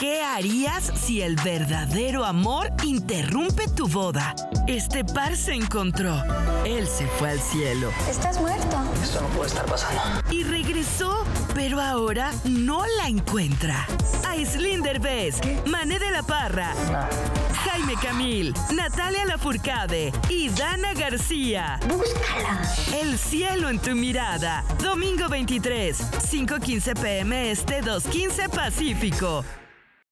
¿Qué harías si el verdadero amor interrumpe tu boda? Este par se encontró. Él se fue al cielo. Estás muerto. Esto no puede estar pasando. Y regresó, pero ahora no la encuentra. Aislinn Derbez, Mané de la Parra, ah. Jaime Camil, Natalia Lafourcade y Dana García. Búscala. El cielo en tu mirada. Domingo 23, 5.15 pm este, 2.15 Pacífico.